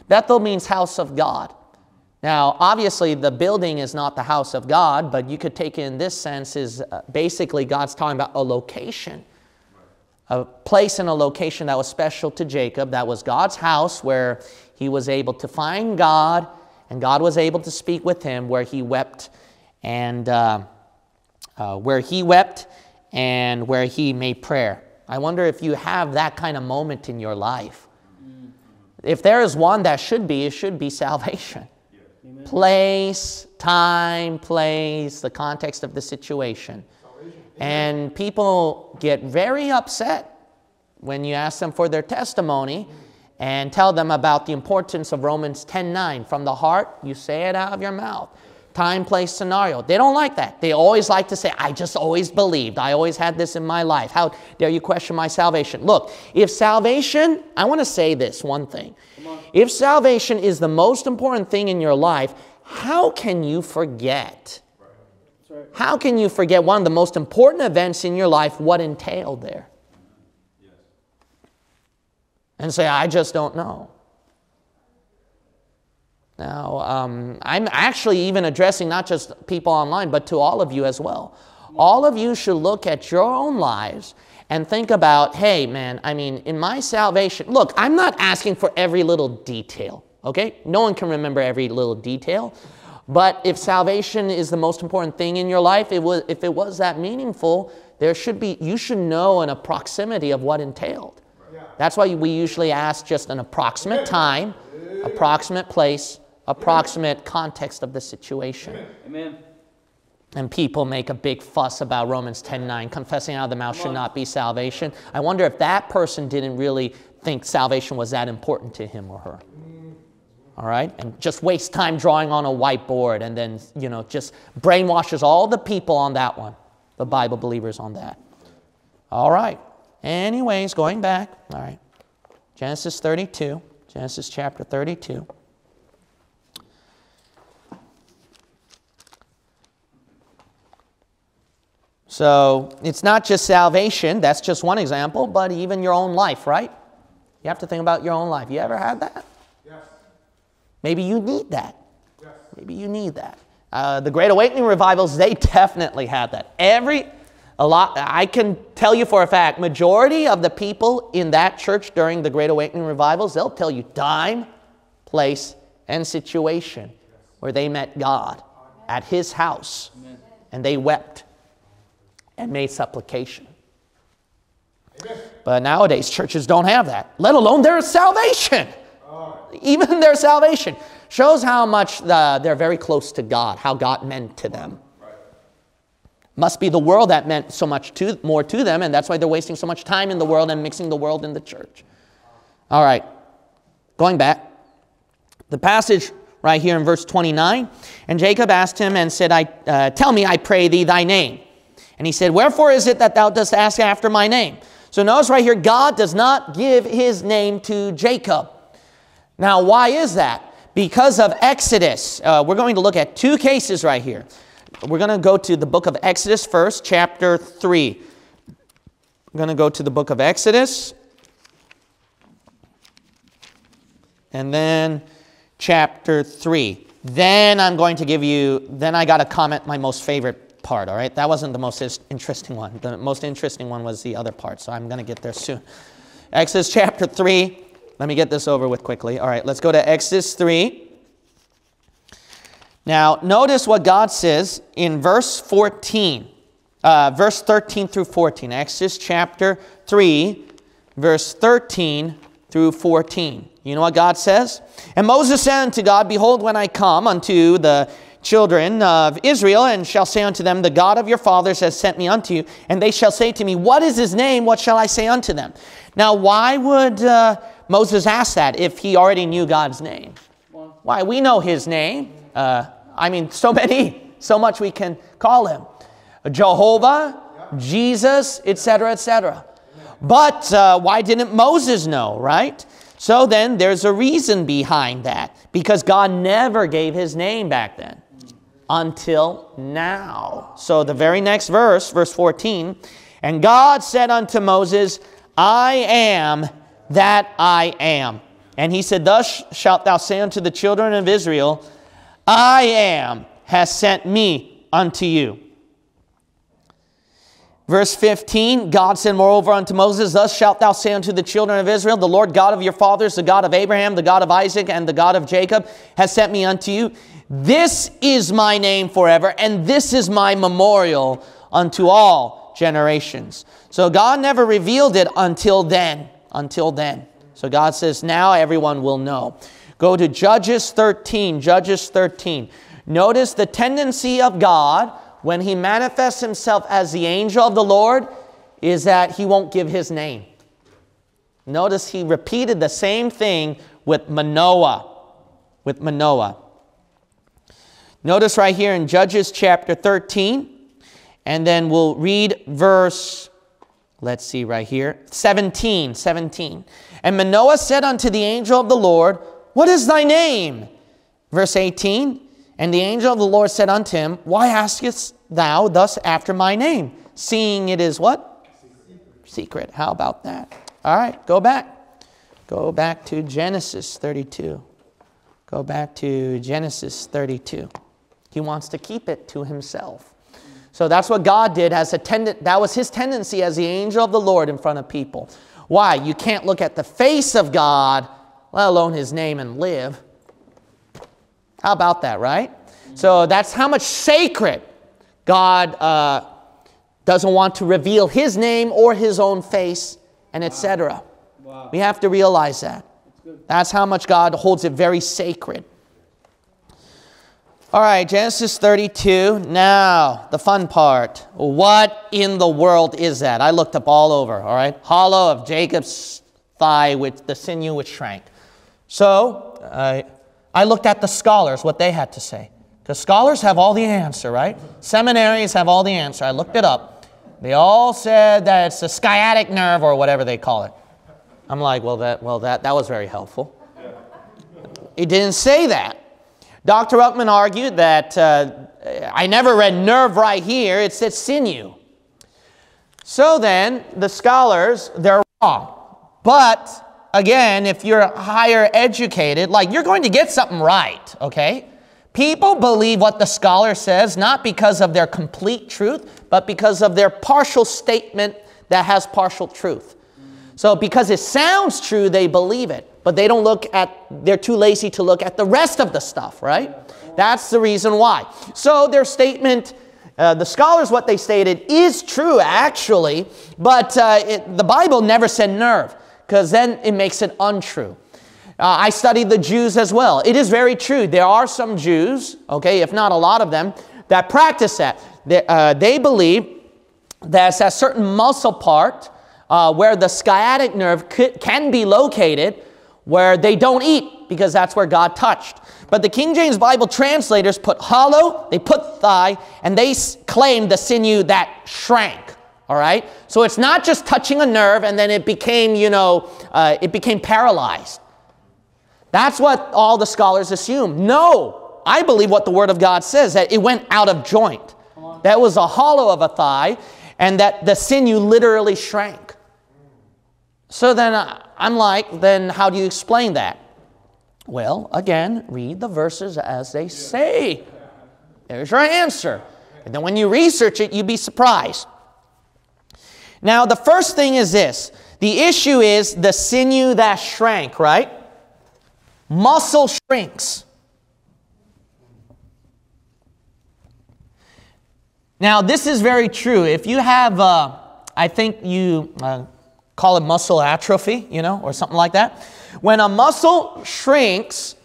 Bethel means house of God. Now, obviously, the building is not the house of God, but you could take it in this sense is uh, basically God's talking about a location, a place and a location that was special to Jacob. That was God's house where he was able to find God, and God was able to speak with him, where he wept and uh, uh, where he wept and where he made prayer. I wonder if you have that kind of moment in your life. If there is one that should be, it should be salvation. Place, time, place, the context of the situation. And people get very upset when you ask them for their testimony and tell them about the importance of Romans 10:9 from the heart you say it out of your mouth time, place, scenario. They don't like that. They always like to say, I just always believed. I always had this in my life. How dare you question my salvation? Look, if salvation, I want to say this one thing. If salvation is the most important thing in your life, how can you forget? How can you forget one of the most important events in your life, what entailed there? And say, I just don't know. Now, um, I'm actually even addressing not just people online, but to all of you as well. All of you should look at your own lives and think about hey, man, I mean, in my salvation, look, I'm not asking for every little detail, okay? No one can remember every little detail. But if salvation is the most important thing in your life, it was, if it was that meaningful, there should be, you should know an approximity of what entailed. That's why we usually ask just an approximate <laughs> time, approximate place, approximate context of the situation. Amen. And people make a big fuss about Romans 10:9, confessing out of the mouth should not be salvation. I wonder if that person didn't really think salvation was that important to him or her. All right? And just waste time drawing on a whiteboard and then, you know, just brainwashes all the people on that one, the Bible believers on that. All right. Anyways, going back, all right. Genesis 32, Genesis chapter 32. So it's not just salvation, that's just one example, but even your own life, right? You have to think about your own life. You ever had that? Yes. Maybe you need that. Yes. Maybe you need that. Uh, the Great Awakening revivals, they definitely had that. Every, a lot, I can tell you for a fact, majority of the people in that church during the Great Awakening revivals, they'll tell you time, place, and situation where they met God at His house and they wept and made supplication. But nowadays, churches don't have that, let alone their salvation. Even their salvation shows how much the, they're very close to God, how God meant to them. Must be the world that meant so much to, more to them, and that's why they're wasting so much time in the world and mixing the world in the church. All right, going back. The passage right here in verse 29 And Jacob asked him and said, I, uh, Tell me, I pray thee, thy name. And he said, Wherefore is it that thou dost ask after my name? So notice right here, God does not give his name to Jacob. Now, why is that? Because of Exodus. Uh, we're going to look at two cases right here. We're going to go to the book of Exodus first, chapter 3. We're going to go to the book of Exodus. And then chapter 3. Then I'm going to give you, then I got to comment my most favorite part, all right? That wasn't the most interesting one. The most interesting one was the other part, so I'm going to get there soon. Exodus chapter 3. Let me get this over with quickly. All right, let's go to Exodus 3. Now, notice what God says in verse 14, uh, verse 13 through 14. Exodus chapter 3, verse 13 through 14. You know what God says? And Moses said unto God, Behold, when I come unto the children of Israel, and shall say unto them, The God of your fathers has sent me unto you. And they shall say to me, What is his name? What shall I say unto them? Now, why would uh, Moses ask that if he already knew God's name? Why? We know his name. Uh, I mean, so <laughs> many, so much we can call him Jehovah, Jesus, etc., etc. But uh, why didn't Moses know, right? So then there's a reason behind that because God never gave his name back then until now. So the very next verse, verse 14, and God said unto Moses, I am that I am. And he said, Thus shalt thou say unto the children of Israel, I am has sent me unto you. Verse 15, God said moreover unto Moses, Thus shalt thou say unto the children of Israel, The Lord God of your fathers, the God of Abraham, the God of Isaac, and the God of Jacob, has sent me unto you. This is my name forever, and this is my memorial unto all generations. So God never revealed it until then. Until then. So God says, Now everyone will know. Go to Judges 13. Judges 13. Notice the tendency of God when he manifests himself as the angel of the Lord is that he won't give his name. Notice he repeated the same thing with Manoah. With Manoah. Notice right here in Judges chapter 13, and then we'll read verse, let's see right here, 17. 17. And Manoah said unto the angel of the Lord, What is thy name? Verse 18. And the angel of the Lord said unto him, Why askest thou thus after my name, seeing it is what? Secret. How about that? All right, go back. Go back to Genesis 32. Go back to Genesis 32. He wants to keep it to himself. So that's what God did as a tendent. That was his tendency as the angel of the Lord in front of people. Why? You can't look at the face of God, let alone his name, and live. How about that, right? So that's how much sacred God uh, doesn't want to reveal his name or his own face, and etc. Wow. We have to realize that. That's how much God holds it very sacred. All right, Genesis 32. Now, the fun part. What in the world is that? I looked up all over, all right? Hollow of Jacob's thigh with the sinew which shrank. So, uh, I looked at the scholars, what they had to say. Because scholars have all the answer, right? Seminaries have all the answer. I looked it up. They all said that it's the sciatic nerve or whatever they call it. I'm like, well, that, well, that, that was very helpful. It didn't say that. Dr. Ruckman argued that uh, I never read nerve right here, it said sinew. So then, the scholars, they're wrong. But again, if you're higher educated, like you're going to get something right, okay? People believe what the scholar says not because of their complete truth, but because of their partial statement that has partial truth. So because it sounds true, they believe it, but they don't look at, they're too lazy to look at the rest of the stuff, right? That's the reason why. So their statement, uh, the scholars, what they stated is true actually, but uh, it, the Bible never said nerve, because then it makes it untrue. Uh, I studied the Jews as well. It is very true. There are some Jews, okay, if not a lot of them, that practice that. They, uh, they believe there's a certain muscle part uh, where the sciatic nerve can be located where they don't eat because that's where God touched. But the King James Bible translators put hollow, they put thigh, and they claim the sinew that shrank. All right? So it's not just touching a nerve and then it became, you know, uh, it became paralyzed. That's what all the scholars assume. No, I believe what the Word of God says that it went out of joint. That was a hollow of a thigh, and that the sinew literally shrank. So then uh, I'm like, then how do you explain that? Well, again, read the verses as they say. There's your answer. And then when you research it, you'd be surprised. Now, the first thing is this the issue is the sinew that shrank, right? muscle shrinks. Now, this is very true. If you have, uh, I think you uh, call it muscle atrophy, you know, or something like that. When a muscle shrinks,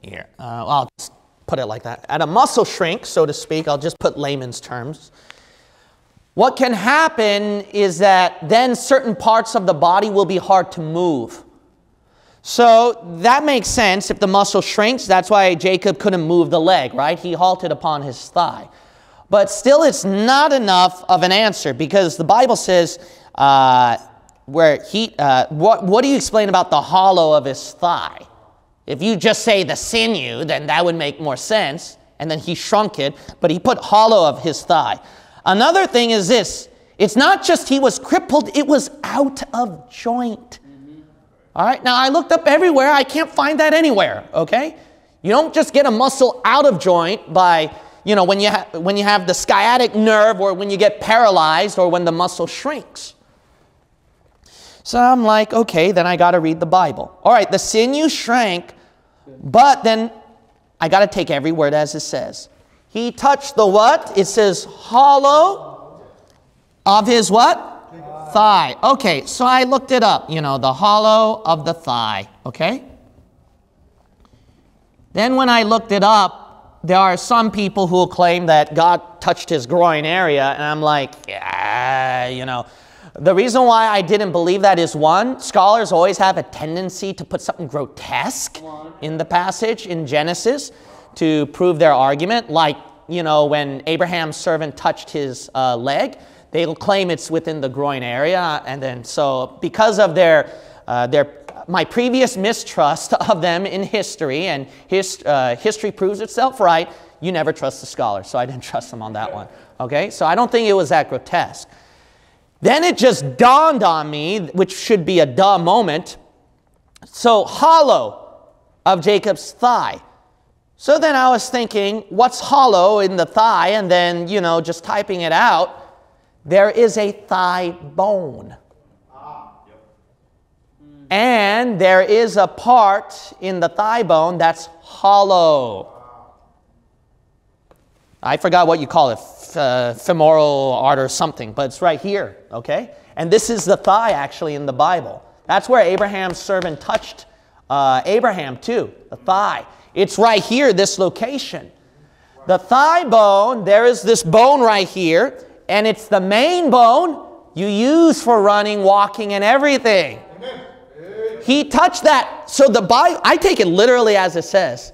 here, uh, I'll put it like that. At a muscle shrink, so to speak, I'll just put layman's terms. What can happen is that then certain parts of the body will be hard to move. So that makes sense. If the muscle shrinks, that's why Jacob couldn't move the leg, right? He halted upon his thigh. But still, it's not enough of an answer because the Bible says, uh, where he, uh, what, what do you explain about the hollow of his thigh? If you just say the sinew, then that would make more sense. And then he shrunk it, but he put hollow of his thigh. Another thing is this it's not just he was crippled, it was out of joint. Mm-hmm. All right, now I looked up everywhere, I can't find that anywhere, okay? You don't just get a muscle out of joint by, you know, when you, when you have the sciatic nerve or when you get paralyzed or when the muscle shrinks. So I'm like, okay, then I got to read the Bible. All right, the sinew shrank, but then I got to take every word as it says. He touched the what? It says hollow of his what? Thigh. Okay, so I looked it up, you know, the hollow of the thigh, okay? Then when I looked it up, there are some people who claim that God touched his groin area, and I'm like, yeah, you know. The reason why I didn't believe that is one, scholars always have a tendency to put something grotesque in the passage in Genesis to prove their argument, like, you know, when Abraham's servant touched his uh, leg, they'll claim it's within the groin area. And then, so because of their, uh, their my previous mistrust <laughs> of them in history, and his, uh, history proves itself right, you never trust the scholar. So I didn't <laughs> trust them on that one. Okay? So I don't think it was that grotesque. Then it just dawned on me, which should be a duh moment. So, hollow of Jacob's thigh. So then I was thinking, what's hollow in the thigh? And then, you know, just typing it out, there is a thigh bone. And there is a part in the thigh bone that's hollow. I forgot what you call it, uh, femoral art or something, but it's right here, okay? And this is the thigh actually in the Bible. That's where Abraham's servant touched uh, Abraham too, the thigh. It's right here, this location. The thigh bone, there is this bone right here, and it's the main bone you use for running, walking, and everything. He touched that. So the Bible, I take it literally as it says.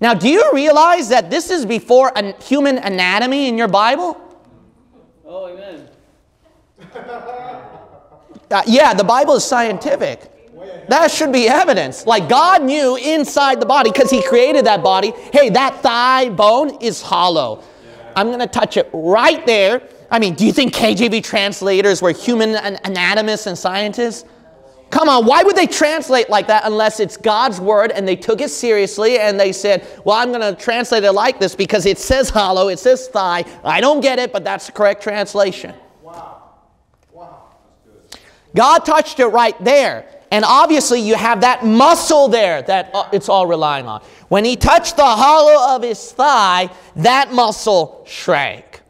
Now, do you realize that this is before a human anatomy in your Bible? Oh, amen. Uh, yeah, the Bible is scientific. That should be evidence. Like God knew inside the body because He created that body. Hey, that thigh bone is hollow. I'm going to touch it right there. I mean, do you think KJV translators were human anatomists and scientists? Come on, why would they translate like that unless it's God's word and they took it seriously and they said, Well, I'm going to translate it like this because it says hollow, it says thigh. I don't get it, but that's the correct translation. Wow. Wow. God touched it right there. And obviously, you have that muscle there that uh, it's all relying on. When he touched the hollow of his thigh, that muscle shrank.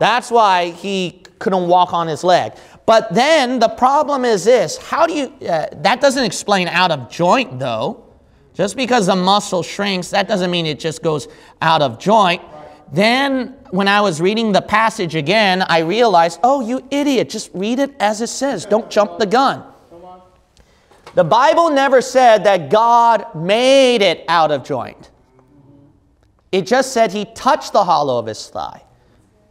That's why he couldn't walk on his leg. But then the problem is this how do you, uh, that doesn't explain out of joint though. Just because the muscle shrinks, that doesn't mean it just goes out of joint. Then, when I was reading the passage again, I realized, oh, you idiot, just read it as it says. Don't jump the gun. The Bible never said that God made it out of joint. It just said he touched the hollow of his thigh.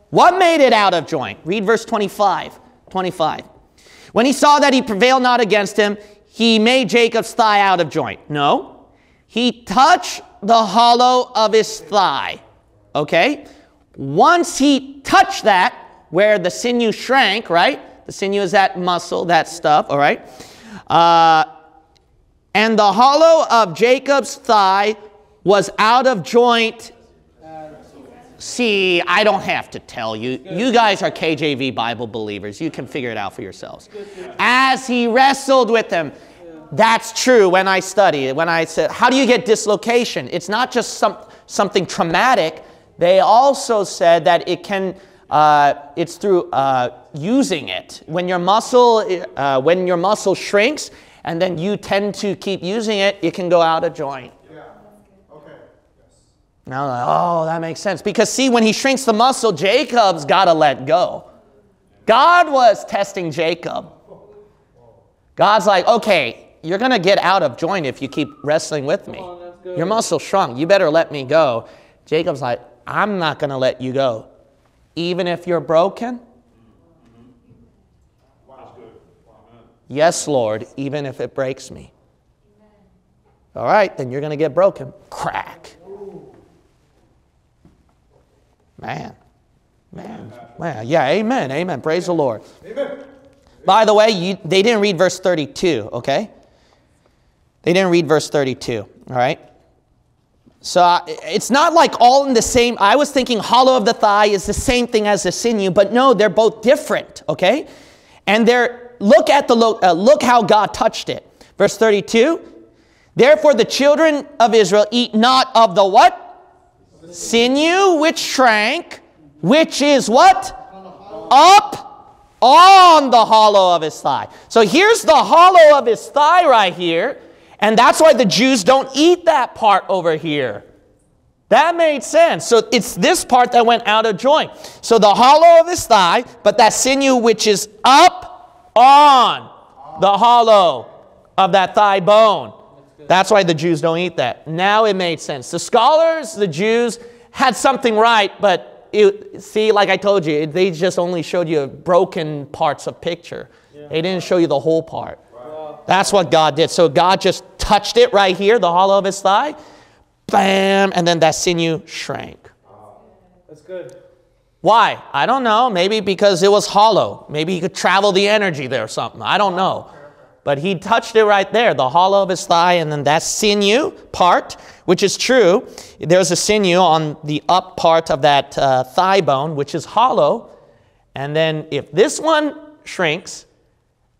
What made it out of joint? Read verse 25. 25. When he saw that he prevailed not against him, he made Jacob's thigh out of joint. No. He touched the hollow of his thigh. Okay? Once he touched that, where the sinew shrank, right? The sinew is that muscle, that stuff, all right? Uh, and the hollow of Jacob's thigh was out of joint See, I don't have to tell you. You guys are KJV Bible believers. You can figure it out for yourselves. As he wrestled with them, that's true when I study it. When I said, how do you get dislocation? It's not just some, something traumatic. They also said that it can, uh, it's through uh, using it. When your muscle, uh, when your muscle shrinks, and then you tend to keep using it, it can go out of joint. Yeah. Okay. Yes. Now, like, oh, that makes sense. Because see, when he shrinks the muscle, Jacob's got to let go. God was testing Jacob. God's like, okay, you're going to get out of joint if you keep wrestling with me. Your muscle shrunk. You better let me go. Jacob's like, I'm not going to let you go. Even if you're broken? Yes, Lord, even if it breaks me. All right, then you're going to get broken. Crack. Man. Man. Man. Yeah, amen. Amen. Praise the Lord. Amen. By the way, you, they didn't read verse 32, okay? They didn't read verse 32, all right? So it's not like all in the same. I was thinking hollow of the thigh is the same thing as the sinew, but no, they're both different, okay? And they're, look at the, look, uh, look how God touched it. Verse 32, therefore the children of Israel eat not of the what? Sinew which shrank, which is what? Up on the hollow of his thigh. So here's the hollow of his thigh right here. And that's why the Jews don't eat that part over here. That made sense. So it's this part that went out of joint. So the hollow of his thigh, but that sinew which is up on the hollow of that thigh bone. That's why the Jews don't eat that. Now it made sense. The scholars, the Jews, had something right, but it, see, like I told you, they just only showed you broken parts of picture. They didn't show you the whole part. That's what God did. So God just touched it right here, the hollow of his thigh, bam, and then that sinew shrank. Wow. That's good. Why? I don't know. Maybe because it was hollow. Maybe he could travel the energy there or something. I don't know. But he touched it right there, the hollow of his thigh, and then that sinew part, which is true. There's a sinew on the up part of that uh, thigh bone, which is hollow. And then if this one shrinks,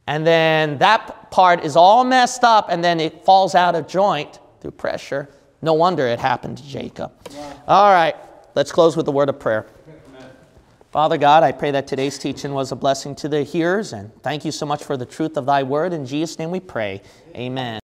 and then that part is all messed up, and then it falls out of joint through pressure, no wonder it happened to Jacob. Wow. All right, let's close with a word of prayer. Father God, I pray that today's teaching was a blessing to the hearers, and thank you so much for the truth of thy word. In Jesus' name we pray. Amen.